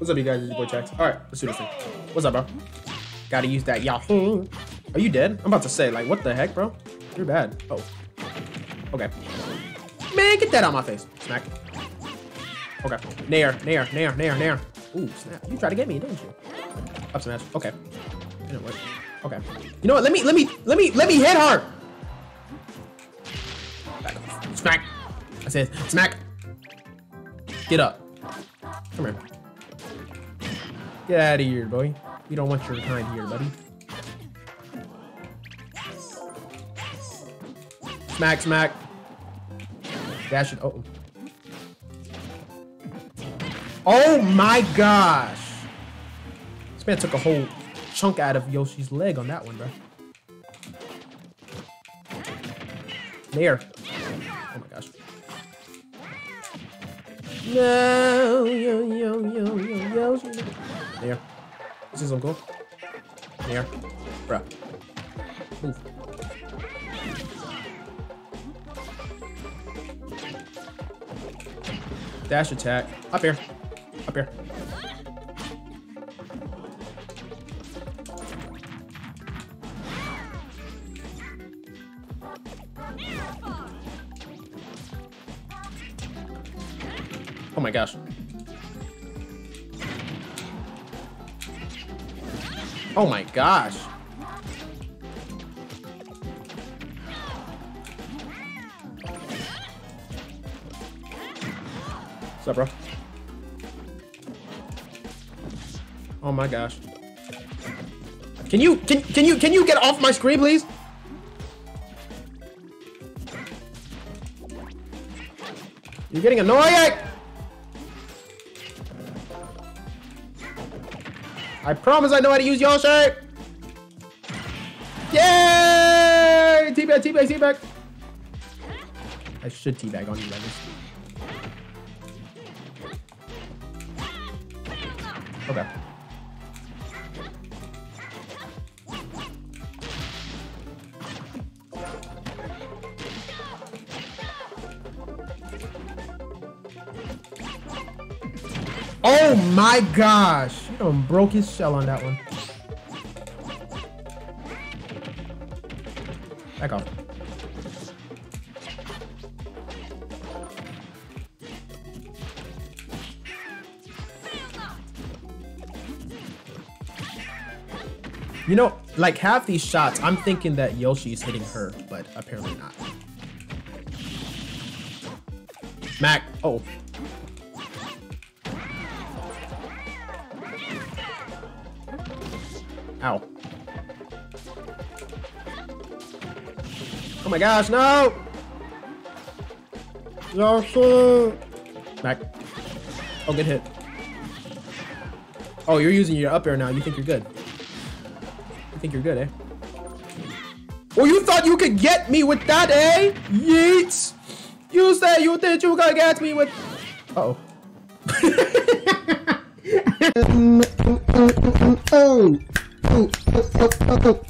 What's up, you guys? It's your boy Tax. All right, let's do this thing. What's up, bro? Gotta use that Yahoo. Are you dead? I'm about to say, like, what the heck, bro? You're bad. Oh. Okay. Man, get that out my face. Smack. Okay. Nair, nair, nair, nair, nair. Ooh, snap. You tried to get me, didn't you? Up smash. Okay. Didn't work. Okay. You know what? Let me, let me, let me, let me hit her. Smack. I said, smack. Get up. Come here. Get out of here, boy. We don't want your time here, buddy. Smack, smack. Dash it. Oh. Oh my gosh. This man took a whole chunk out of Yoshi's leg on that one, bro. There. Oh my gosh. No, yo, yo, yo, yo, There. This is uncle. There. Bruh. Move. Dash attack. Up here. Up here. Oh my gosh. Oh my gosh. What's up, bro? Oh my gosh. Can you can can you can you get off my screen, please? You're getting annoying! I promise I know how to use your shirt. Yay! Teabag, teabag, teabag! I should teabag on you, Levis. Okay. Oh my gosh! Done broke his shell on that one. Back off. You know, like half these shots, I'm thinking that Yoshi's hitting her, but apparently not. Mac. Oh. Ow. Oh my gosh, no! Yoshi! Back. Oh, good hit. Oh, you're using your up air now. You think you're good. You think you're good, eh? Oh, you thought you could get me with that, eh? Yeets! You said you think you could get me with... Uh oh. oh. Oh, oh, oh, oh, oh.